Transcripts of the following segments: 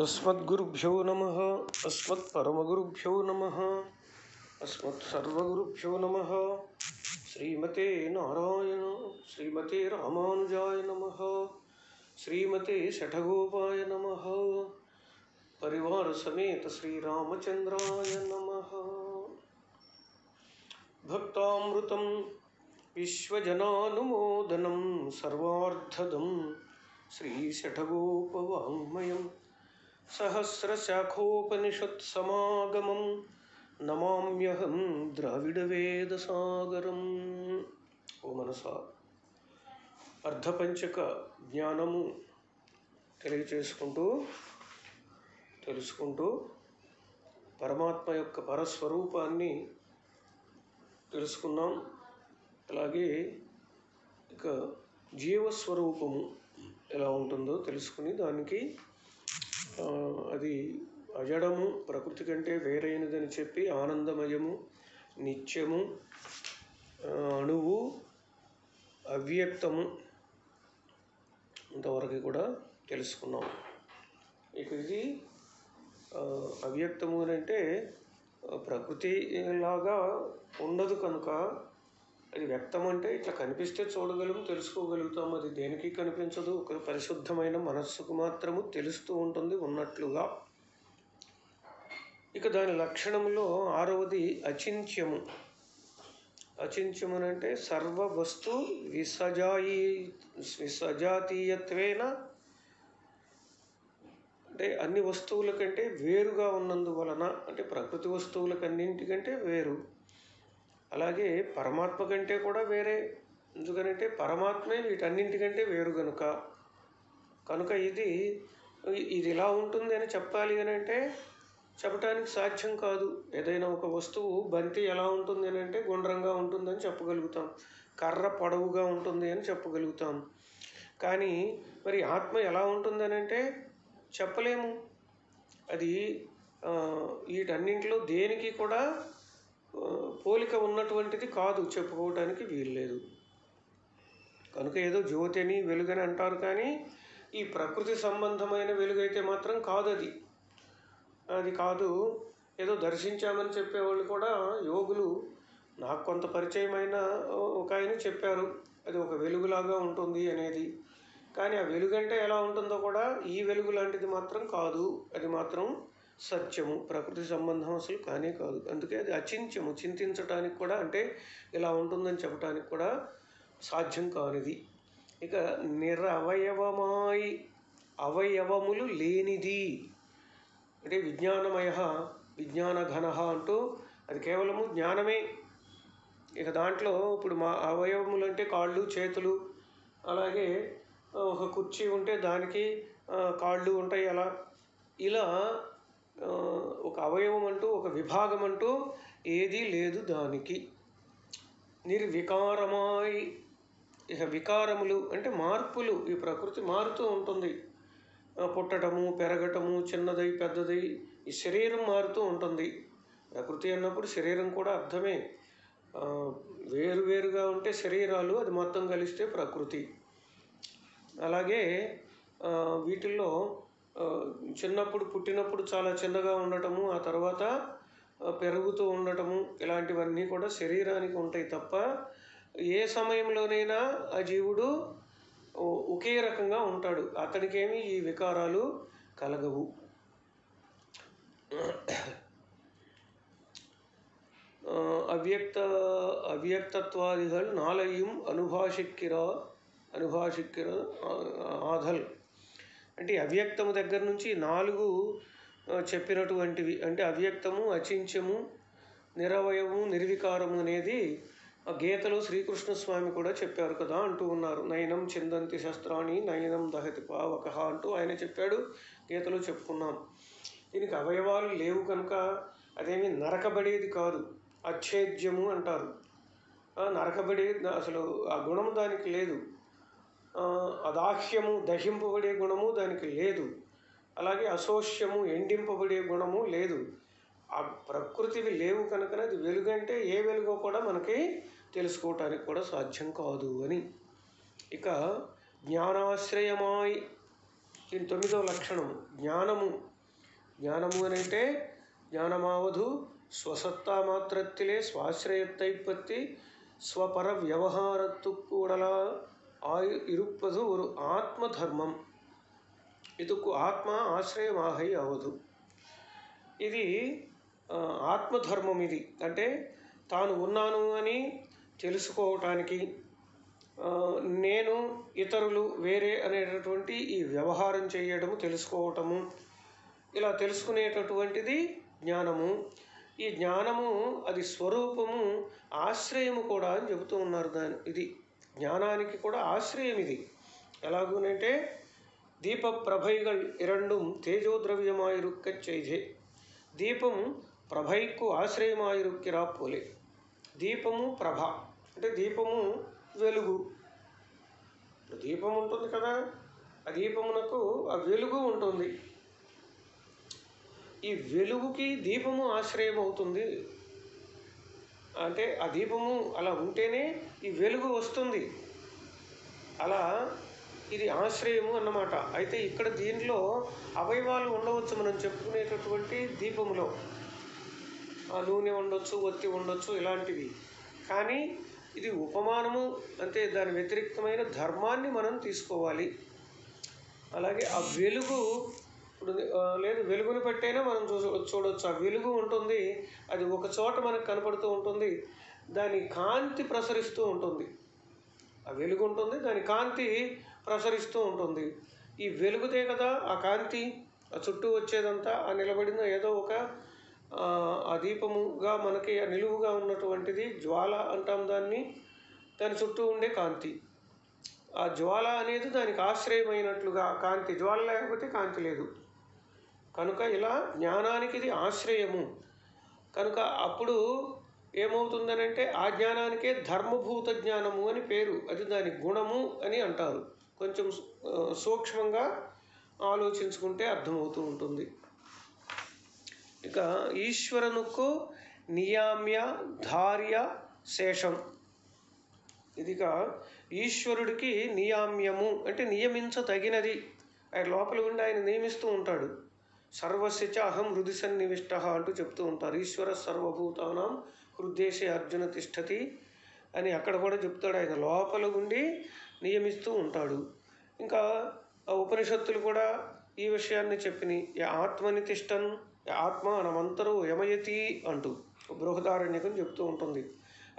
अस्मद्गुरुभ्यो नमः अस्मत्परमगुरुभ्यो नमः अस्मत्सर्वगुरुभ्यो नमः, श्रीमते नारायण, श्रीमते रामानुजाय नमः, श्रीमते शठगोपाय नमः परिवारसमेत श्रीरामचन्द्राय नमः। भक्तामृतं विश्वजनानुमोदनं सर्वार्थदं श्रीशठगोपवाङ्मयं सहस्रशाखोपनिषत्समागमं నమామ్యహం ద్రావిడవేదసాగరం ఓ మనసా అర్ధపంచక జ్ఞానము తెలియచేసుకుంటూ తెలుసుకుంటూ పరమాత్మ యొక్క పరస్వరూపాన్ని తెలుసుకున్నాం అలాగే ఇక జీవస్వరూపము ఎలా ఉంటుందో తెలుసుకుని దానికి ఆ, అది అజడము ప్రకృతి కంటే వేరైనదని చెప్పి ఆనందమయము నిత్యము అణువు అవ్యక్తము ఇంతవరకు కూడా తెలుసుకున్నాం. ఇక ఇది అవ్యక్తము అని అంటే ప్రకృతి లాగా ఉండదు కనుక అది వ్యక్తం అంటే ఇట్లా కనిపిస్తే చూడగలం తెలుసుకోగలుగుతాం. అది దేనికి కనిపించదు? ఒక పరిశుద్ధమైన మనస్సుకు మాత్రము తెలుస్తూ ఉంటుంది ఉన్నట్లుగా. ఇక దాని లక్షణంలో ఆరవది అచింత్యము. అచింత్యము అంటే సర్వ వస్తు విసజాయి విసజాతీయత్వేన అంటే అన్ని వస్తువుల కంటే వేరుగా ఉన్నందువలన అంటే ప్రకృతి వస్తువులకన్నింటికంటే వేరు. అలాగే పరమాత్మ కంటే కూడా వేరే. ఎందుకనంటే పరమాత్మే వీటన్నింటికంటే వేరు కనుక కనుక ఇది ఇది ఇలా ఉంటుంది అని చెప్పాలి అని అంటే చెప్పడానికి సాధ్యం కాదు. ఏదైనా ఒక వస్తువు బంతి ఎలా ఉంటుంది అని అంటే గుండ్రంగా ఉంటుందని చెప్పగలుగుతాం. కర్ర పొడవుగా ఉంటుంది అని చెప్పగలుగుతాం. కానీ మరి ఆత్మ ఎలా ఉంటుందని అంటే చెప్పలేము. అది వీటన్నింటిలో దేనికి కూడా పోలిక ఉన్నటువంటిది కాదు చెప్పుకోవటానికి వీల్లేదు కనుక ఏదో జ్యోతి అని వెలుగని అంటారు కానీ ఈ ప్రకృతి సంబంధమైన వెలుగైతే మాత్రం కాదు అది అది కాదు ఏదో దర్శించామని చెప్పేవాళ్ళు కూడా యోగులు నాకు కొంత పరిచయమైన ఒక ఆయన చెప్పారు అది ఒక వెలుగులాగా ఉంటుంది అనేది. కానీ ఆ వెలుగంటే ఎలా ఉంటుందో కూడా ఈ వెలుగు లాంటిది మాత్రం కాదు. అది మాత్రం సత్యము ప్రకృతి సంబంధం అసలు కానే కాదు. అందుకే అది అచింత్యము. చింతించటానికి కూడా అంటే ఇలా ఉంటుందని చెప్పడానికి కూడా సాధ్యం కానిది. ఇక నిరవయవమాయి అవయవములు లేనిది. అంటే విజ్ఞానమయ విజ్ఞాన ఘన అంటూ అది కేవలము జ్ఞానమే. ఇక దాంట్లో ఇప్పుడు మా అవయవములు అంటే కాళ్ళు చేతులు అలాగే ఒక కుర్చీ ఉంటే దానికి కాళ్ళు ఉంటాయి అలా. ఇలా ఒక అవయవం అంటూ ఒక విభాగం అంటూ ఏదీ లేదు దానికి. నిర్వికారమాయి ఇక వికారములు అంటే మార్పులు ఈ ప్రకృతి మారుతూ ఉంటుంది. పుట్టడము పెరగటము చిన్నదై పెద్దదై ఈ శరీరం మారుతూ ఉంటుంది. ప్రకృతి అన్నప్పుడు శరీరం కూడా అర్థమే. వేరువేరుగా ఉంటే శరీరాలు అది మొత్తం కలిస్తే ప్రకృతి. అలాగే వీటిల్లో చిన్నప్పుడు పుట్టినప్పుడు చాలా చిన్నగా ఉండటము ఆ తర్వాత పెరుగుతూ ఉండటము ఇలాంటివన్నీ కూడా శరీరానికి ఉంటాయి తప్ప ఏ సమయంలోనైనా ఆ జీవుడు ఒకే రకంగా ఉంటాడు. అతనికేమి ఈ వికారాలు కలగవు. అవ్యక్త అవ్యక్తత్వాదిహల్ నాలయం అనుభాషిక్కిరా அனுபாஷிக்கிற ఆధల్. అంటే అవ్యక్తము దగ్గర నుంచి నాలుగు చెప్పినటువంటివి అంటే అవ్యక్తము అచింత్యము నిరవయము నిర్వికారము అనేది ఆ గీతలో శ్రీకృష్ణ స్వామి కూడా చెప్పారు కదా అంటూ ఉన్నారు. నయనం చిందంతి శస్త్రాన్ని నయనం దహతి పావక అంటూ ఆయన చెప్పాడు గీతలో చెప్పుకున్నాం. దీనికి అవయవాలు లేవు కనుక అదేమి నరకబడేది కాదు అచ్ఛేద్యము అంటారు. ఆ, నరకబడే అసలు ఆ గుణం దానికి లేదు. అదాహ్యము దహింపబడే గుణము దానికి లేదు. అలాగే అసోష్యము ఎండింపబడే గుణము లేదు. ఆ ప్రకృతివి లేవు కనుక అది వెలుగంటే ఏ వెలుగో కూడా మనకి తెలుసుకోవటానికి కూడా సాధ్యం కాదు అని. ఇక జ్ఞానాశ్రయమాయ్ దీని తొమ్మిదవ లక్షణము జ్ఞానము. జ్ఞానము అని అంటే జ్ఞానమావధు స్వసత్తా మాత్రత్తిలే స్వాశ్రయత్తైపత్తి స్వపర వ్యవహారత్తు కూడలా ஆய் இருப்பது ஒரு ஆத்ம ధర్మం ఇదుకు ఆత్మ ఆశ్రయమాహై అవదు. ఇది ఆత్మధర్మం ఇది. అంటే తాను ఉన్నాను అని తెలుసుకోవటానికి నేను ఇతరులు వేరే అనేటటువంటి ఈ వ్యవహారం చేయడము తెలుసుకోవటము ఇలా తెలుసుకునేటటువంటిది జ్ఞానము. ఈ జ్ఞానము అది స్వరూపము ఆశ్రయము కూడా అని చెబుతూ ఉన్నారు దాని ఇది. జ్ఞానానికి కూడా ఆశ్రయం ఇది ఎలాగూనంటే దీప ప్రభైగల్ இரண்டும் తేజోద్రవ్యమాయిరుక్క செய்தே దీపం ప్రభైకు ఆశ్రయమాయిరుక్కిరా పోలే. దీపము ప్రభ అంటే దీపము వెలుగు. దీపం ఉంటుంది కదా ఆ దీపమునకు ఆ వెలుగు ఉంటుంది. ఈ వెలుగుకి దీపము ఆశ్రయం అవుతుంది అంటే ఆ దీపము అలా ఉంటేనే ఈ వెలుగు వస్తుంది. అలా ఇది ఆశ్రయము అన్నమాట. అయితే ఇక్కడ దీనిలో అవయవాలు ఉండవచ్చు మనం చెప్పుకునేటటువంటి దీపములో. ఆ నూనె ఉండొచ్చు ఒత్తి ఉండొచ్చు ఇలాంటివి. కానీ ఇది ఉపమానము అంటే దాని వ్యతిరిక్తమైన ధర్మాన్ని మనం తీసుకోవాలి. అలాగే ఆ వెలుగు ఇప్పుడు లేదు వెలుగుని బట్టైనా మనం చూ చూడవచ్చు ఆ వెలుగు ఉంటుంది. అది ఒక చోట మనకు కనపడుతూ ఉంటుంది. దాని కాంతి ప్రసరిస్తూ ఉంటుంది. ఆ వెలుగు ఉంటుంది. దాని కాంతి ప్రసరిస్తూ ఉంటుంది. ఈ వెలుగుతే కదా ఆ కాంతి. ఆ చుట్టూ వచ్చేదంతా ఆ నిలబడిన ఏదో ఒక ఆ దీపముగా మనకి ఆ నిలువుగా ఉన్నటువంటిది జ్వాల అంటాం దాన్ని. దాని చుట్టూ ఉండే కాంతి. ఆ జ్వాల అనేది దానికి ఆశ్రయమైనట్లుగా కాంతి. జ్వాల లేకపోతే కాంతి లేదు. కనుక ఇలా జ్ఞానానికి ఇది ఆశ్రయము. కనుక అప్పుడు ఏమవుతుందనంటే ఆ జ్ఞానానికే ధర్మభూత జ్ఞానము అని పేరు. అది దాని గుణము అని అంటారు. కొంచెం సూక్ష్మంగా ఆలోచించుకుంటే అర్థమవుతూ ఉంటుంది. ఇక ఈశ్వరునుకు నియామ్య ధార్య శేషం. ఇదిగా ఈశ్వరుడికి నియామ్యము అంటే నియమించదగినది ఆయన లోపల ఉండి ఆయన నియమిస్తూ ఉంటాడు. సర్వస్యచ అహం హృది సన్నివిష్ట అంటూ చెప్తూ ఉంటారు. ఈశ్వర సర్వభూతానం హృద్దేశే అర్జున తిష్టతి అని అక్కడ కూడా చెప్తాడు ఆయన. లోపల ఉండి నియమిస్తూ ఉంటాడు. ఇంకా ఉపనిషత్తులు కూడా ఈ విషయాన్ని చెప్పినాయి ఆత్మని తిష్టన్ ఆత్మ అనమంతరు యమయతి అంటూ బృహదారణ్యకం చెప్తూ ఉంటుంది.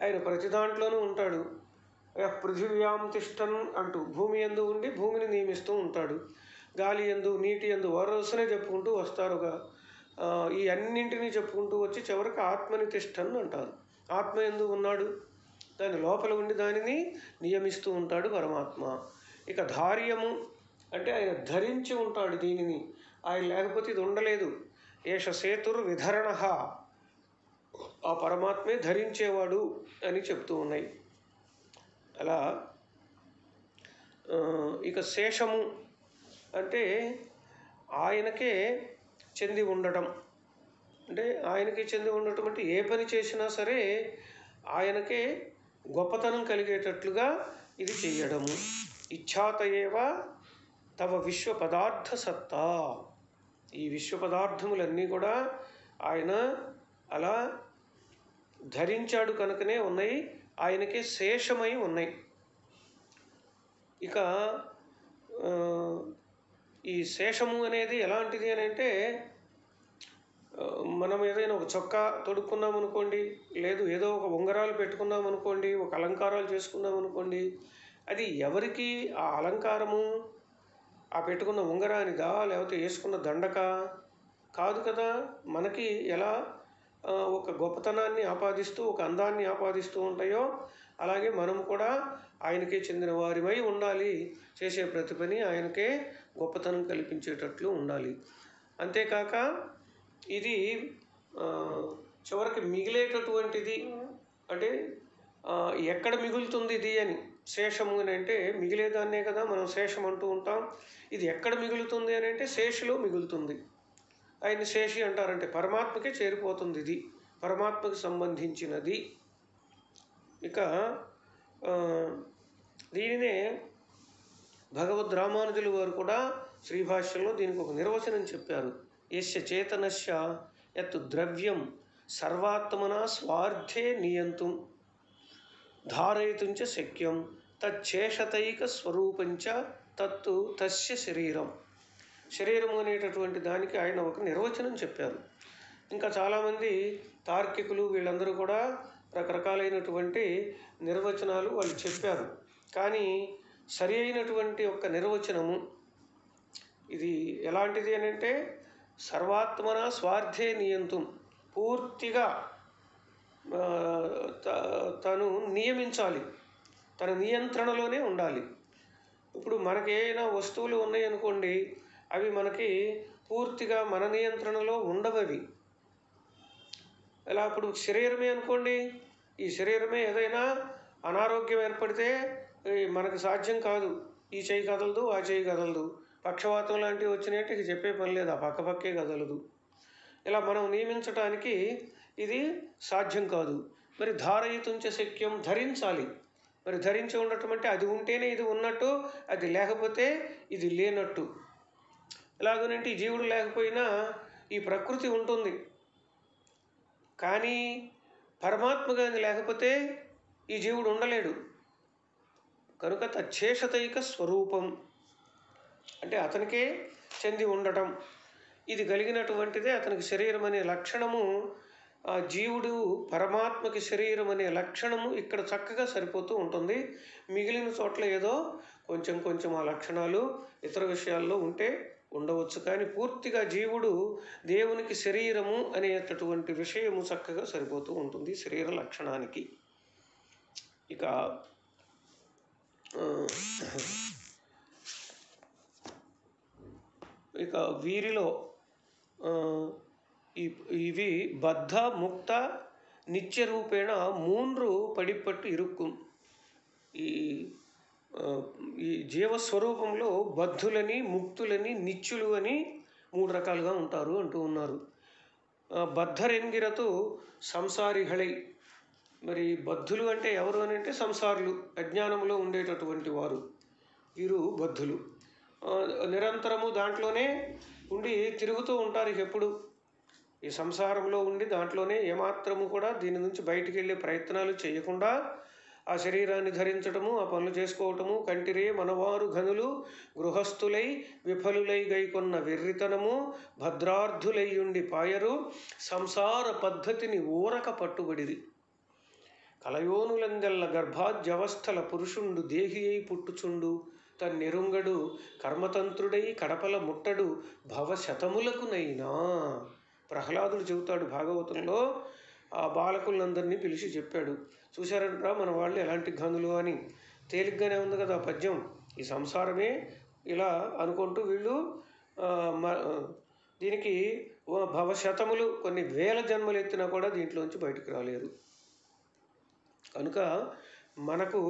ఆయన ప్రతి దాంట్లోనూ ఉంటాడు. "య పృథివ్యాం తిష్టన్ అంటూ భూమి ఎందు ఉండి భూమిని నియమిస్తూ ఉంటాడు. గాలి ఎందు నీటి ఎందు వరసనే చెప్పుకుంటూ వస్తారుగా ఒక ఈ అన్నింటినీ చెప్పుకుంటూ వచ్చి చివరికి ఆత్మని తిష్టను అంటారు. ఆత్మ ఎందు ఉన్నాడు దాని లోపల ఉండి దానిని నియమిస్తూ ఉంటాడు పరమాత్మ. ఇక ధార్యము అంటే ఆయన ధరించి ఉంటాడు దీనిని ఆయన లేకపోతే ఇది ఉండలేదు. ఏష సేతుర్ విధరణ. ఆ పరమాత్మే ధరించేవాడు అని చెప్తూ ఉన్నాయి. అలా ఇక శేషము అంటే ఆయనకే చెంది ఉండటం. అంటే ఆయనకి చెంది ఉండటం అంటే ఏ పని చేసినా సరే ఆయనకే గొప్పతనం కలిగేటట్లుగా ఇది చెయ్యడము ఇచ్ఛాతయేవ తవ విశ్వ పదార్థ సత్తా ఈ విశ్వ పదార్థములన్నీ కూడా ఆయన అలా ధరించాడు కనుకనే ఉన్నాయి. ఆయనకే శేషమై ఉన్నాయి. ఇక ఈ శేషము అనేది ఎలాంటిది అని అంటే మనం ఏదైనా ఒక చొక్కా తొడుక్కున్నాం అనుకోండి లేదు ఏదో ఒక ఉంగరాలు పెట్టుకున్నాం అనుకోండి ఒక అలంకారాలు చేసుకున్నాం అనుకోండి అది ఎవరికి ఆ అలంకారము ఆ పెట్టుకున్న ఉంగరానిదా లేకపోతే వేసుకున్న దండక కాదు కదా? మనకి ఎలా ఒక గొప్పతనాన్ని ఆపాదిస్తూ ఒక అందాన్ని ఆపాదిస్తూ ఉంటాయో అలాగే మనం కూడా ఆయనకే చెందిన వారిమై ఉండాలి చేసే ప్రతి పని ఆయనకే గొప్పతనం కల్పించేటట్లు ఉండాలి. అంతేకాక ఇది చివరికి మిగిలేటటువంటిది అంటే ఎక్కడ మిగులుతుంది ఇది అని. శేషము అని అంటే మిగిలేదాన్నే కదా మనం శేషం అంటూ ఉంటాం. ఇది ఎక్కడ మిగులుతుంది అని అంటే శేషిలో మిగులుతుంది. ఆయన శేషి అంటారంటే పరమాత్మకే చేరిపోతుంది ఇది. పరమాత్మకు సంబంధించినది. ఇక దీనినే భగవద్ రామానుజులు వారు కూడా శ్రీభాష్యంలో దీనికి ఒక నిర్వచనం చెప్పారు. యస్య చేతనస్య యత్ ద్రవ్యం సర్వాత్మన స్వార్థే నియంతుం ధారయితుంచ శక్యం తచ్చేషతైక స్వరూపంచ తత్తు తస్య శరీరం. శరీరం అనేటటువంటి దానికి ఆయన ఒక నిర్వచనం చెప్పారు. ఇంకా చాలామంది తార్కికులు వీళ్ళందరూ కూడా రకరకాలైనటువంటి నిర్వచనాలు వాళ్ళు చెప్పారు. కానీ సరి అయినటువంటి ఒక నిర్వచనము ఇది ఎలాంటిది అని అంటే సర్వాత్మన స్వార్థే నియంతం. పూర్తిగా తను నియమించాలి. తన నియంత్రణలోనే ఉండాలి. ఇప్పుడు మనకి ఏమైనా వస్తువులు ఉన్నాయనుకోండి అవి మనకి పూర్తిగా మన నియంత్రణలో ఉండవవి అవి. ఎలా? ఇప్పుడు శరీరమే అనుకోండి ఈ శరీరమే ఏదైనా అనారోగ్యం ఏర్పడితే మనకు సాధ్యం కాదు. ఈ చేయి కదలదు ఆ చేయి కదలదు. పక్షవాతం లాంటివి వచ్చినాయంటే ఇక చెప్పే పని లేదు. ఆ పక్కపక్కే కదలదు. ఇలా మనం నియమించటానికి ఇది సాధ్యం కాదు. మరి ధారయితుంచ శక్యం ధరించాలి. మరి ధరించి ఉండటం అంటే అది ఉంటేనే ఇది ఉన్నట్టు అది లేకపోతే ఇది లేనట్టు. ఎలాగనంటే ఈ జీవుడు లేకపోయినా ఈ ప్రకృతి ఉంటుంది. కానీ పరమాత్మ కానీ లేకపోతే ఈ జీవుడు ఉండలేడు. కనుక తచ్చేషతైక స్వరూపం. అంటే అతనికే చెంది ఉండటం. ఇది కలిగినటువంటిదే అతనికి శరీరం అనే లక్షణము. ఆ జీవుడు పరమాత్మకి శరీరం అనే లక్షణము ఇక్కడ చక్కగా సరిపోతూ ఉంటుంది. మిగిలిన చోట్ల ఏదో కొంచెం కొంచెం ఆ లక్షణాలు ఇతర విషయాల్లో ఉంటే ఉండవచ్చు. కానీ పూర్తిగా జీవుడు దేవునికి శరీరము అనేటటువంటి విషయము చక్కగా సరిపోతూ ఉంటుంది శరీర లక్షణానికి. ఇక ఇక వీరిలో ఇవి బద్ధ ముక్త నిత్య రూపేణ మూండ్రు పడిపట్టు ఇరుక్కుం. ఈ ఈ జీవస్వరూపంలో బద్ధులని ముక్తులని నిత్యులు అని మూడు రకాలుగా ఉంటారు అంటూ ఉన్నారు. ఆ, సంసారి సంసారిహళై మరి బద్ధులు అంటే ఎవరు అని అంటే సంసారులు అజ్ఞానంలో ఉండేటటువంటి వారు. వీరు బద్ధులు. నిరంతరము దాంట్లోనే ఉండి తిరుగుతూ ఉంటారు ఎప్పుడు. ఈ సంసారంలో ఉండి దాంట్లోనే ఏమాత్రము కూడా దీని నుంచి బయటికి వెళ్ళే ప్రయత్నాలు చేయకుండా ఆ శరీరాన్ని ధరించటము ఆ పనులు చేసుకోవటము కంటిరే మనవారు ఘనులు గృహస్థులై విఫలులై గైకొన్న వెర్రితనము భద్రార్థులై ఉండి పాయరు సంసార పద్ధతిని ఊరక పట్టుబడిది. కలయోనులందెల్ల గర్భాజ్యవస్థల పురుషుండు దేహి అయి పుట్టుచుండు. తన్నెరుంగడు కర్మతంత్రుడై కడపల ముట్టడు భవశతములకునైనా. ప్రహ్లాదుడు చెబుతాడు భాగవతంలో ఆ బాలకులందరినీ పిలిచి చెప్పాడు. చూశారంటరా మన వాళ్ళు ఎలాంటి గనులు అని. తేలిగ్గానే ఉంది కదా పద్యం. ఈ సంసారమే ఇలా అనుకుంటూ వీళ్ళు మ- దీనికి భవశతములు కొన్ని వేల జన్మలు ఎత్తినా కూడా దీంట్లోంచి బయటకు రాలేరు కనుక మనకు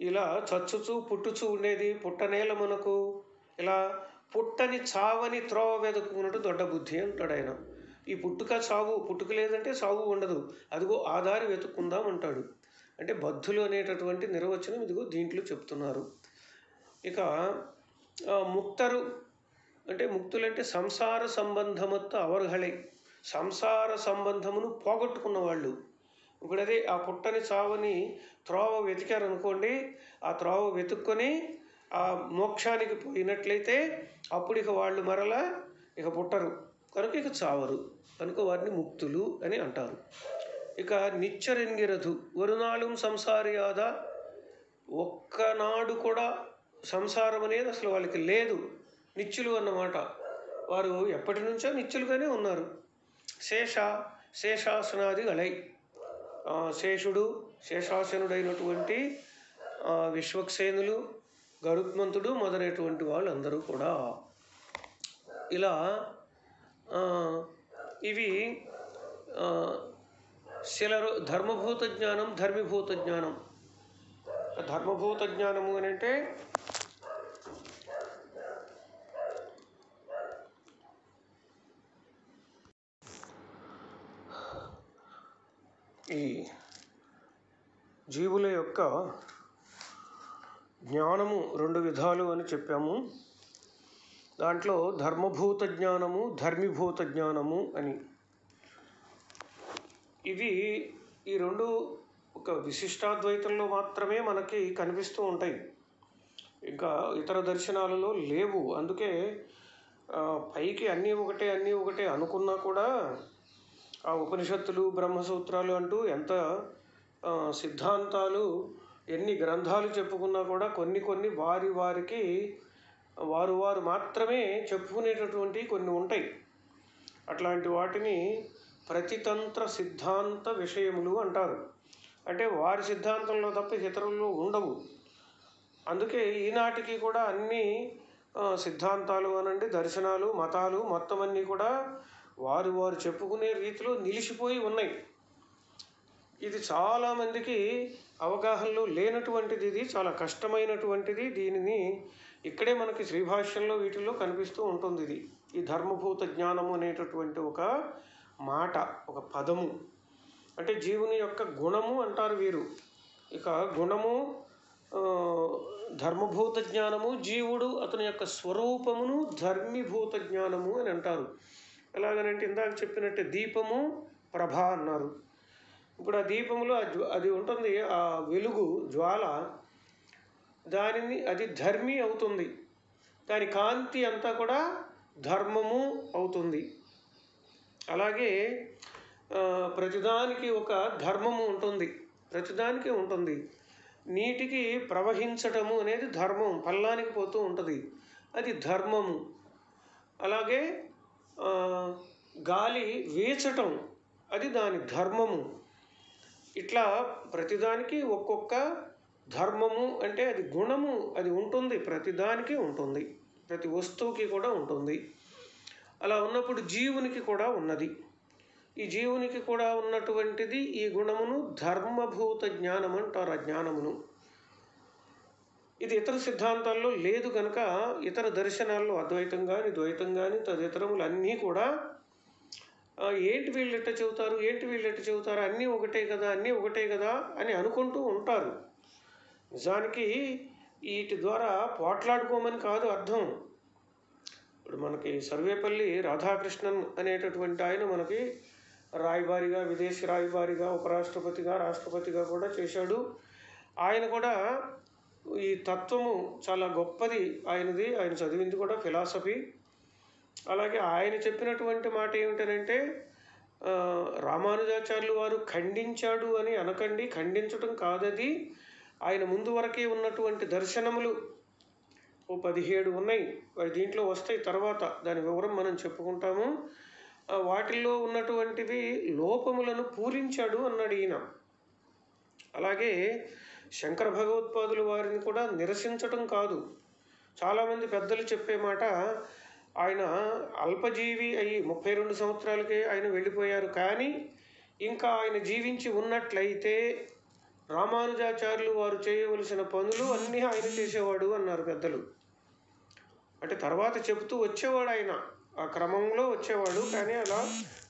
ఇలా చచ్చుచూ పుట్టుచూ ఉండేది పుట్టనేల మనకు ఇలా పుట్టని చావని త్రోవ వెతుకున్నట్టు దొడ్డ బుద్ధి అంటాడు ఆయన. ఈ పుట్టుక చావు పుట్టుక లేదంటే చావు ఉండదు. అదిగో ఆధారి వెతుక్కుందాం అంటాడు. అంటే బద్ధులు అనేటటువంటి నిర్వచనం ఇదిగో దీంట్లో చెప్తున్నారు. ఇక ముక్తరు అంటే ముక్తులంటే సంసార సంబంధమత్త అవర్హళై సంసార సంబంధమును పోగొట్టుకున్న వాళ్ళు ఇప్పుడు అది ఆ పుట్టని చావని త్రోవ వెతికారనుకోండి ఆ త్రోవ వెతుక్కొని ఆ మోక్షానికి పోయినట్లయితే అప్పుడు ఇక వాళ్ళు మరలా ఇక పుట్టరు. కనుక ఇక చావరు. కనుక వారిని ముక్తులు అని అంటారు. ఇక నిచ్చరెంగిరధు సంసారి సంసారియాద ఒక్కనాడు కూడా సంసారం అనేది అసలు వాళ్ళకి లేదు. నిత్యులు అన్నమాట. వారు ఎప్పటి నుంచో నిత్యులుగానే ఉన్నారు. శేష శేషాసనాది గలై శేషుడు శేషాసనుడైనటువంటి విశ్వక్సేనులు గరుత్మంతుడు మొదలైనటువంటి వాళ్ళందరూ కూడా. ఇలా ఇవి శిలరు ధర్మభూత జ్ఞానం ధర్మీభూత జ్ఞానం. ధర్మభూత జ్ఞానము అని అంటే ఈ జీవుల యొక్క జ్ఞానము రెండు విధాలు అని చెప్పాము. దాంట్లో ధర్మభూత జ్ఞానము ధర్మీభూత జ్ఞానము అని. ఇవి ఈ రెండు ఒక విశిష్టాద్వైతంలో మాత్రమే మనకి కనిపిస్తూ ఉంటాయి. ఇంకా ఇతర దర్శనాలలో లేవు. అందుకే పైకి అన్నీ ఒకటే అన్నీ ఒకటే అనుకున్నా కూడా ఆ ఉపనిషత్తులు బ్రహ్మసూత్రాలు అంటూ ఎంత సిద్ధాంతాలు ఎన్ని గ్రంథాలు చెప్పుకున్నా కూడా కొన్ని కొన్ని వారి వారికి వారు వారు మాత్రమే చెప్పుకునేటటువంటి కొన్ని ఉంటాయి. అట్లాంటి వాటిని ప్రతితంత్ర సిద్ధాంత విషయములు అంటారు. అంటే వారి సిద్ధాంతంలో తప్ప ఇతరుల్లో ఉండవు. అందుకే ఈనాటికి కూడా అన్ని సిద్ధాంతాలు అనండి దర్శనాలు మతాలు మొత్తం అన్నీ కూడా వారు వారు చెప్పుకునే రీతిలో నిలిచిపోయి ఉన్నాయి. ఇది చాలామందికి అవగాహనలో లేనటువంటిది ఇది చాలా కష్టమైనటువంటిది. దీనిని ఇక్కడే మనకి శ్రీభాష్యంలో వీటిల్లో కనిపిస్తూ ఉంటుంది ఇది. ఈ ధర్మభూత జ్ఞానము అనేటటువంటి ఒక మాట ఒక పదము. అంటే జీవుని యొక్క గుణము అంటారు వీరు. ఇక గుణము ధర్మభూత జ్ఞానము జీవుడు అతని యొక్క స్వరూపమును ధర్మీభూత జ్ఞానము అని అంటారు. ఎలాగనంటే ఇందాక చెప్పినట్టే దీపము ప్రభ అన్నారు. ఇప్పుడు ఆ దీపంలో జ్వ- అది ఉంటుంది ఆ వెలుగు జ్వాల దానిని అది ధర్మి అవుతుంది. దాని కాంతి అంతా కూడా ధర్మము అవుతుంది. అలాగే ప్రతిదానికి ఒక ధర్మము ఉంటుంది. ప్రతిదానికి ఉంటుంది. నీటికి ప్రవహించటము అనేది ధర్మం పల్లానికి పోతూ ఉంటుంది. అది ధర్మము. అలాగే గాలి వీచటం అది దాని ధర్మము. ఇట్లా ప్రతిదానికి ఒక్కొక్క ధర్మము అంటే అది గుణము అది ఉంటుంది. ప్రతిదానికి ఉంటుంది. ప్రతి వస్తువుకి కూడా ఉంటుంది. అలా ఉన్నప్పుడు జీవునికి కూడా ఉన్నది. ఈ జీవునికి కూడా ఉన్నటువంటిది ఈ గుణమును ధర్మభూత జ్ఞానం అంటారు ఆ జ్ఞానమును. ఇది ఇతర సిద్ధాంతాల్లో లేదు కనుక ఇతర దర్శనాల్లో అద్వైతం కానీ ద్వైతం కానీ తదితరములు అన్నీ కూడా ఏంటి వీళ్ళు ఎట్ట చెబుతారు ఏంటి వీళ్ళు ఎట్ట చెబుతారు అన్నీ ఒకటే కదా అన్నీ ఒకటే కదా అని అనుకుంటూ ఉంటారు. నిజానికి వీటి ద్వారా పోట్లాడుకోమని కాదు అర్థం. ఇప్పుడు మనకి సర్వేపల్లి రాధాకృష్ణన్ అనేటటువంటి ఆయన మనకి రాయబారిగా విదేశీ రాయబారిగా ఉపరాష్ట్రపతిగా రాష్ట్రపతిగా కూడా చేశాడు. ఆయన కూడా ఈ తత్వము చాలా గొప్పది. ఆయనది ఆయన చదివింది కూడా ఫిలాసఫీ. అలాగే ఆయన చెప్పినటువంటి మాట ఏమిటనంటే రామానుజాచార్యులు వారు ఖండించాడు అని అనకండి. ఖండించడం కాదది. ఆయన ముందు వరకే ఉన్నటువంటి దర్శనములు ఓ పదిహేడు ఉన్నాయి. అవి దీంట్లో వస్తాయి తర్వాత. దాని వివరం మనం చెప్పుకుంటాము. వాటిల్లో ఉన్నటువంటివి లోపములను పూరించాడు అన్నాడు ఈయన. అలాగే శంకర భగవత్పాదులు వారిని కూడా నిరసించటం కాదు. చాలామంది పెద్దలు చెప్పే మాట ఆయన అల్పజీవి అయ్యి ముప్పై రెండు సంవత్సరాలకే ఆయన వెళ్ళిపోయారు. కానీ ఇంకా ఆయన జీవించి ఉన్నట్లయితే రామానుజాచార్యులు వారు చేయవలసిన పనులు అన్నీ ఆయన చేసేవాడు అన్నారు పెద్దలు. అంటే తర్వాత చెబుతూ వచ్చేవాడు ఆయన. ఆ క్రమంలో వచ్చేవాడు కానీ అలా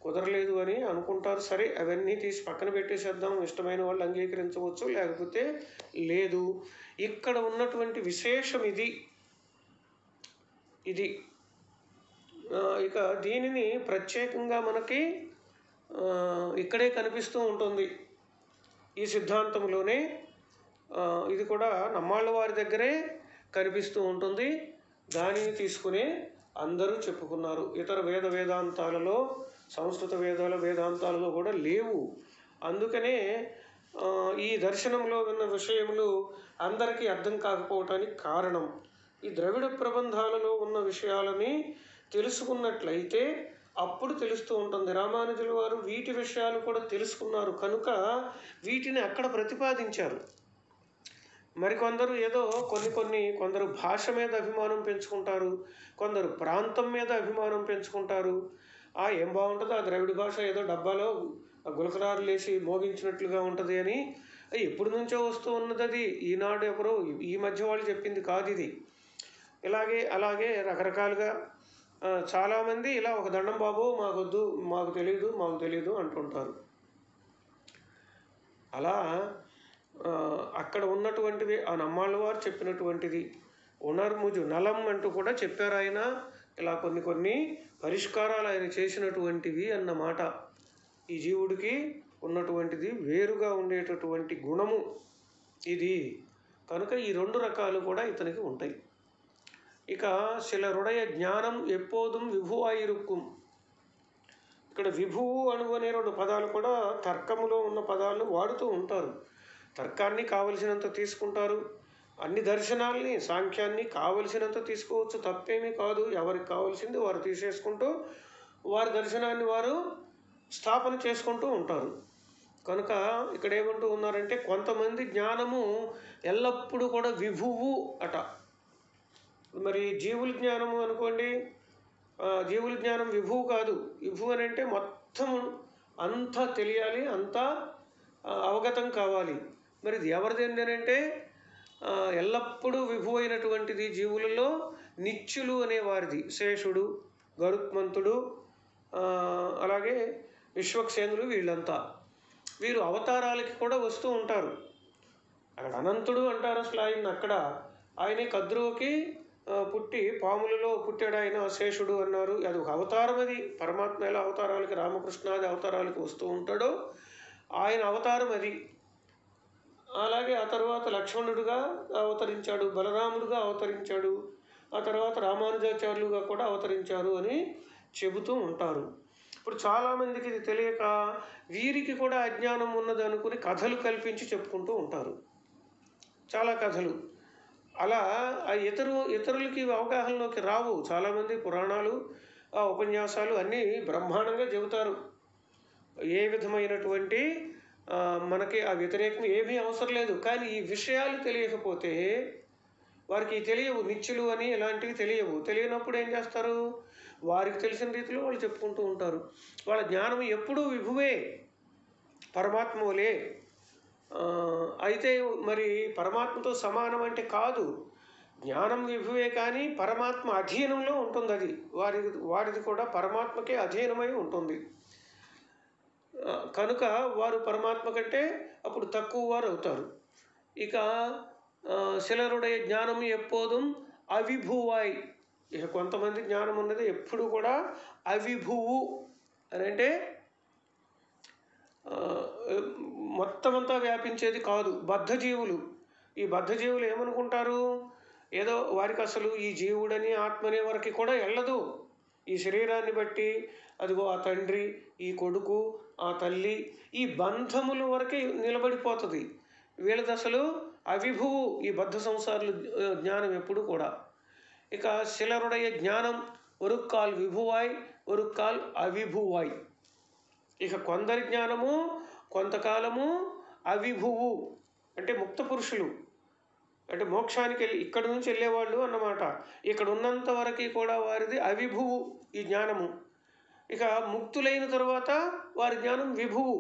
కుదరలేదు అని అనుకుంటారు. సరే అవన్నీ తీసి పక్కన పెట్టేసేద్దాం. ఇష్టమైన వాళ్ళు అంగీకరించవచ్చు లేకపోతే లేదు. ఇక్కడ ఉన్నటువంటి విశేషం ఇది. ఇది. ఇక దీనిని ప్రత్యేకంగా మనకి ఇక్కడే కనిపిస్తూ ఉంటుంది. ఈ సిద్ధాంతంలోనే ఇది కూడా నమ్మాళ్ళ వారి దగ్గరే కనిపిస్తూ ఉంటుంది. దానిని తీసుకునే అందరూ చెప్పుకున్నారు. ఇతర వేద వేదాంతాలలో సంస్కృత వేదాల వేదాంతాలలో కూడా లేవు. అందుకనే ఈ దర్శనంలో ఉన్న విషయములు అందరికీ అర్థం కాకపోవటానికి కారణం. ఈ ద్రవిడ ప్రబంధాలలో ఉన్న విషయాలని తెలుసుకున్నట్లయితే అప్పుడు తెలుస్తూ ఉంటుంది. రామానుజుల వారు వీటి విషయాలు కూడా తెలుసుకున్నారు. కనుక వీటిని అక్కడ ప్రతిపాదించారు. మరికొందరు ఏదో కొన్ని కొన్ని కొందరు భాష మీద అభిమానం పెంచుకుంటారు కొందరు ప్రాంతం మీద అభిమానం పెంచుకుంటారు. ఆ ఏం బాగుంటుందో ఆ ద్రవిడ భాష ఏదో డబ్బాలో ఆ గులకరారు లేచి మోగించినట్లుగా ఉంటుంది అని ఎప్పటి నుంచో వస్తూ ఉన్నది అది ఈనాడు ఎవరో ఈ మధ్య వాళ్ళు చెప్పింది కాదు ఇది. ఇలాగే అలాగే రకరకాలుగా చాలామంది ఇలా ఒక దండం బాబు మాకొద్దు మాకు తెలియదు మాకు తెలియదు అంటుంటారు. అలా అక్కడ ఉన్నటువంటిది ఆ నమ్మాళ్ళ వారు చెప్పినటువంటిది. ఉనర్ముజు నలం అంటూ కూడా చెప్పారు ఆయన. ఇలా కొన్ని కొన్ని పరిష్కారాలు ఆయన చేసినటువంటివి అన్నమాట. ఈ జీవుడికి ఉన్నటువంటిది వేరుగా ఉండేటటువంటి గుణము ఇది. కనుక ఈ రెండు రకాలు కూడా ఇతనికి ఉంటాయి. ఇక శిలరుడయ జ్ఞానం ఎప్పోదుం విభువాయిరుక్కుం. ఇక్కడ విభువు అణు అనే రెండు పదాలు కూడా తర్కములో ఉన్న పదాలను వాడుతూ ఉంటారు. తర్కాన్ని కావలసినంత తీసుకుంటారు. అన్ని దర్శనాల్ని సాంఖ్యాన్ని కావలసినంత తీసుకోవచ్చు. తప్పేమీ కాదు. ఎవరికి కావాల్సింది వారు తీసేసుకుంటూ వారి దర్శనాన్ని వారు స్థాపన చేసుకుంటూ ఉంటారు. కనుక ఇక్కడ ఏమంటూ ఉన్నారంటే కొంతమంది జ్ఞానము ఎల్లప్పుడూ కూడా విభువు అట. మరి జీవుల జ్ఞానము అనుకోండి జీవుల జ్ఞానం విభువు కాదు. విభువు అని అంటే మొత్తం అంతా తెలియాలి అంతా అవగతం కావాలి. మరి ఇది ఎవరిది ఏంటంటే ఎల్లప్పుడూ విభు అయినటువంటిది జీవులలో నిత్యులు అనే వారిది శేషుడు గరుత్మంతుడు అలాగే విశ్వక్సేనులు వీళ్ళంతా. వీరు అవతారాలకి కూడా వస్తూ ఉంటారు. అక్కడ అనంతుడు అంటారు అసలు ఆయన అక్కడ. ఆయనే కద్రువుకి పుట్టి పాములలో పుట్టాడు ఆయన శేషుడు అన్నారు. అది ఒక అవతారం అది. పరమాత్మ ఎలా అవతారాలకి రామకృష్ణాది అవతారాలకి వస్తూ ఉంటాడో ఆయన అవతారం అది. అలాగే ఆ తర్వాత లక్ష్మణుడుగా అవతరించాడు బలరాముడుగా అవతరించాడు ఆ తర్వాత రామానుజాచార్యులుగా కూడా అవతరించారు అని చెబుతూ ఉంటారు. ఇప్పుడు చాలామందికి ఇది తెలియక వీరికి కూడా అజ్ఞానం ఉన్నది అనుకుని కథలు కల్పించి చెప్పుకుంటూ ఉంటారు. చాలా కథలు. అలా ఆ ఇతరు ఇతరులకి అవగాహనలోకి రావు. చాలామంది పురాణాలు ఆ ఉపన్యాసాలు అన్నీ బ్రహ్మాండంగా చెబుతారు. ఏ విధమైనటువంటి మనకి ఆ వ్యతిరేకం ఏమీ అవసరం లేదు. కానీ ఈ విషయాలు తెలియకపోతే వారికి తెలియవు. నిత్యులు అని ఇలాంటివి తెలియవు. తెలియనప్పుడు ఏం చేస్తారు? వారికి తెలిసిన రీతిలో వాళ్ళు చెప్పుకుంటూ ఉంటారు. వాళ్ళ జ్ఞానం ఎప్పుడూ విభువే. పరమాత్మలే. అయితే మరి పరమాత్మతో సమానం అంటే కాదు. జ్ఞానం విభువే కానీ పరమాత్మ అధీనంలో ఉంటుంది అది. వారి వారిది కూడా పరమాత్మకే అధీనమై ఉంటుంది. కనుక వారు పరమాత్మ కంటే అప్పుడు తక్కువ వారు అవుతారు. ఇక శిలరుడయ జ్ఞానం ఎప్పోదం అవిభువాయ్. ఇక కొంతమంది జ్ఞానం ఉన్నది ఎప్పుడు కూడా అవిభువు అని అంటే మొత్తం అంతా వ్యాపించేది కాదు బద్ధజీవులు. ఈ బద్ధజీవులు ఏమనుకుంటారు? ఏదో వారికి అసలు ఈ జీవుడని ఆత్మనే వరకు కూడా వెళ్ళదు ఈ శరీరాన్ని బట్టి అదిగో ఆ తండ్రి ఈ కొడుకు ఆ తల్లి ఈ బంధముల వరకే నిలబడిపోతుంది. వీళ్ళది అసలు అవిభువు ఈ బద్ధ సంసారులు జ్ఞానం ఎప్పుడు కూడా. ఇక శిలరుడయ జ్ఞానం ఒరుక్కాల్ విభువాయ్ ఒరుక్కాల్ అవిభువాయ్. ఇక కొందరి జ్ఞానము కొంతకాలము అవిభువు. అంటే ముక్త పురుషులు. అంటే మోక్షానికి వెళ్ళి ఇక్కడ నుంచి వెళ్ళేవాళ్ళు అన్నమాట. ఇక్కడ ఉన్నంత వరకు కూడా వారిది అవిభువు ఈ జ్ఞానము. ఇక ముక్తులైన తర్వాత వారి జ్ఞానం విభువు.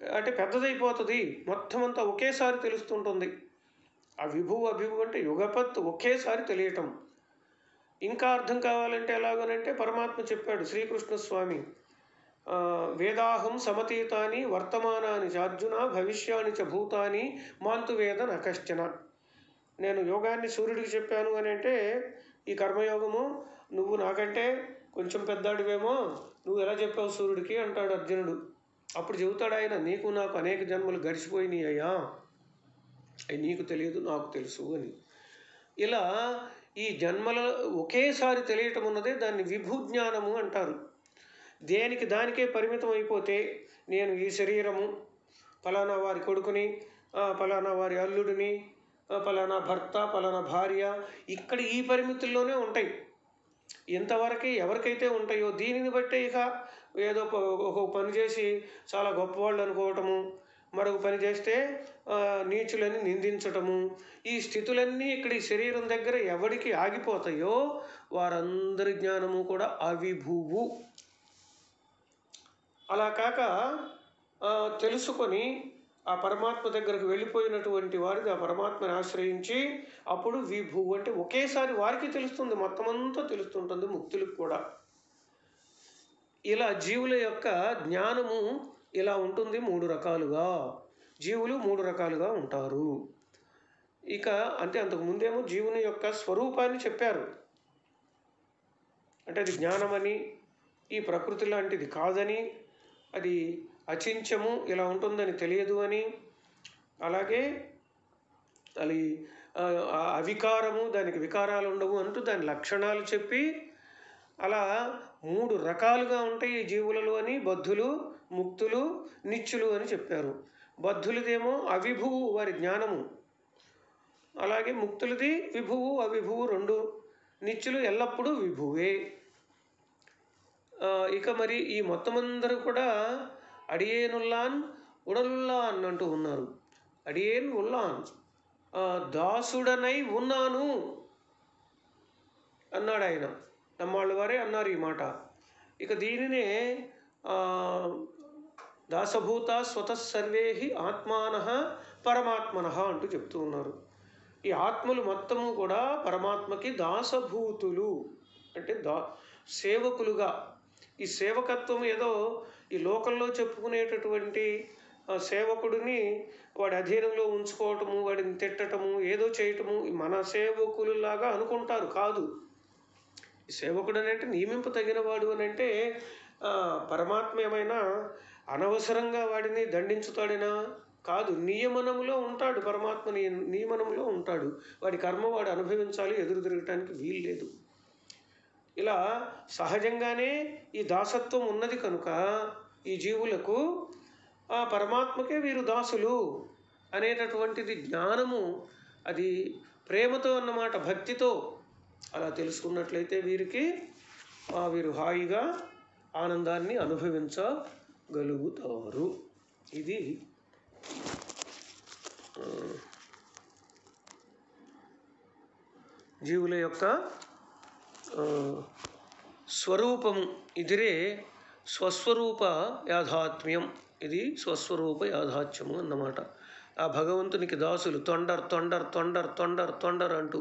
అంటే పెద్దదైపోతుంది. మొత్తం అంతా ఒకేసారి తెలుస్తుంటుంది. ఆ విభువు అభిభువు అంటే యుగపత్ ఒకేసారి తెలియటం. ఇంకా అర్థం కావాలంటే ఎలాగనంటే పరమాత్మ చెప్పాడు శ్రీకృష్ణ స్వామి వేదాహం సమతీతాని వర్తమానాని చ అర్జున భవిష్యాని చ భూతాని మాంతు వేద నకశ్చన నేను యోగాన్ని సూర్యుడికి చెప్పాను అని అంటే ఈ కర్మయోగము నువ్వు నాకంటే కొంచెం పెద్దాడివేమో నువ్వు ఎలా చెప్పావు సూర్యుడికి? అంటాడు అర్జునుడు. అప్పుడు చెబుతాడు ఆయన నీకు నాకు అనేక జన్మలు గడిచిపోయినాయి అయ్యా అవి నీకు తెలియదు నాకు తెలుసు అని. ఇలా ఈ జన్మల ఒకేసారి తెలియటం ఉన్నదే దాన్ని విభుజ్ఞానము అంటారు. దేనికి దానికే పరిమితం అయిపోతే నేను ఈ శరీరము ఫలానా వారి కొడుకుని ఫలానా వారి అల్లుడిని ఫలానా భర్త ఫలానా భార్య ఇక్కడ ఈ పరిమితుల్లోనే ఉంటాయి. ఇంతవరకే ఎవరికైతే ఉంటాయో దీనిని బట్టే ఇక ఏదో ఒక పని చేసి చాలా గొప్పవాళ్ళు అనుకోవటము మరొక పని చేస్తే నీచులని నిందించటము ఈ స్థితులన్నీ ఇక్కడ ఈ శరీరం దగ్గర ఎవరికి ఆగిపోతాయో వారందరి జ్ఞానము కూడా అవిభువు. అలా కాక తెలుసుకొని ఆ పరమాత్మ దగ్గరకు వెళ్ళిపోయినటువంటి వారికి ఆ పరమాత్మని ఆశ్రయించి అప్పుడు విభు అంటే ఒకేసారి వారికి తెలుస్తుంది మొత్తం అంతా తెలుస్తుంటుంది ముక్తులకు కూడా. ఇలా జీవుల యొక్క జ్ఞానము ఇలా ఉంటుంది మూడు రకాలుగా. జీవులు మూడు రకాలుగా ఉంటారు. ఇక అంటే అంతకు ముందేమో జీవుని యొక్క స్వరూపాన్ని చెప్పారు. అంటే అది జ్ఞానమని ఈ ప్రకృతి లాంటిది కాదని అది అచించము ఇలా ఉంటుందని తెలియదు అని. అలాగే అది అవికారము దానికి వికారాలు ఉండవు అంటూ దాని లక్షణాలు చెప్పి అలా మూడు రకాలుగా ఉంటాయి ఈ జీవులలో అని బద్ధులు ముక్తులు నిత్యులు అని చెప్పారు. బద్ధులదేమో అవిభువు వారి జ్ఞానము. అలాగే ముక్తులది విభువు అవిభువు రెండు. నిత్యులు ఎల్లప్పుడూ విభువే. ఇక మరి ఈ మొత్తం అందరూ కూడా అడియేనుల్లాన్ ఉడలుల్లాన్ అంటూ ఉన్నారు. అడియేన్ ఉల్లాన్ దాసుడనై ఉన్నాను అన్నాడు ఆయన. నమ్మాళ్ళ వారే అన్నారు ఈ మాట. ఇక దీనినే దాసభూత స్వత సర్వేహి ఆత్మాన పరమాత్మన అంటూ చెప్తూ ఉన్నారు. ఈ ఆత్మలు మొత్తము కూడా పరమాత్మకి దాసభూతులు. అంటే దా సేవకులుగా. ఈ సేవకత్వం ఏదో ఈ లోకంలో చెప్పుకునేటటువంటి సేవకుడిని వాడి అధీనంలో ఉంచుకోవటము వాడిని తిట్టటము ఏదో చేయటము మన సేవకులులాగా అనుకుంటారు కాదు. సేవకుడు అని అంటే నియమింపదగిన తగినవాడు అని అంటే పరమాత్మ ఏమైనా అనవసరంగా వాడిని దండించుతాడేనా? కాదు నియమనంలో ఉంటాడు పరమాత్మ నియ- నియమనంలో ఉంటాడు. వాడి కర్మ వాడు అనుభవించాలి ఎదురు తిరగటానికి వీలు లేదు. ఇలా సహజంగానే ఈ దాసత్వం ఉన్నది కనుక ఈ జీవులకు ఆ పరమాత్మకే వీరు దాసులు అనేటటువంటిది జ్ఞానము. అది ప్రేమతో అన్నమాట భక్తితో. అలా తెలుసుకున్నట్లయితే వీరికి ఆ వీరు హాయిగా ఆనందాన్ని అనుభవించగలుగుతారు. ఇది జీవుల యొక్క స్వరూపము. ఇదిరే స్వస్వరూప యాథాత్మ్యం ఇది స్వస్వరూప యాథాత్మ్యము అన్నమాట. ఆ భగవంతునికి దాసులు తొండర్ తొండర్ తొండర్ తొండర్ తొండర్ అంటూ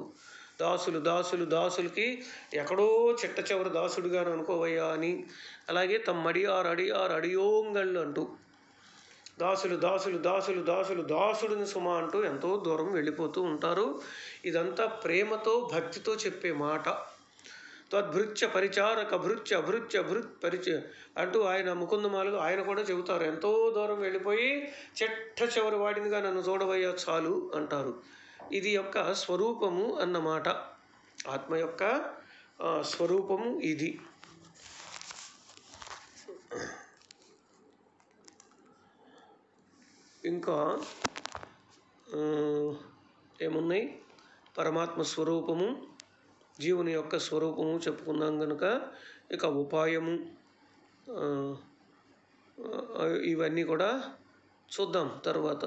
దాసులు దాసులు దాసులకి ఎక్కడో చిట్ట చివరి దాసుడుగాను అనుకోవయ్యా అని. అలాగే తమ్మడియార్ అడియార్ అడియోంగళ్ళు అంటూ దాసులు దాసులు దాసులు దాసులు దాసుడిని సుమ అంటూ ఎంతో దూరం వెళ్ళిపోతూ ఉంటారు. ఇదంతా ప్రేమతో భక్తితో చెప్పే మాట. తద్భృత్య పరిచారక భృత్య భృత్య భృత్ పరిచ అంటూ ఆయన ముకుందమాలు ఆయన కూడా చెబుతారు. ఎంతో దూరం వెళ్ళిపోయి చెట్ట చివరి వాడినిగా నన్ను చూడవయ్యా చాలు అంటారు. ఇది యొక్క స్వరూపము అన్నమాట. ఆత్మ యొక్క స్వరూపము ఇది. ఇంకా ఏమున్నాయి? పరమాత్మ స్వరూపము జీవుని యొక్క స్వరూపము చెప్పుకున్నాం కనుక ఇక ఉపాయము ఇవన్నీ కూడా చూద్దాం తర్వాత.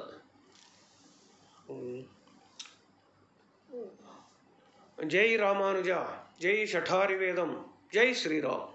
జై రామానుజ జై షఠారి వేదం జై శ్రీరామ్.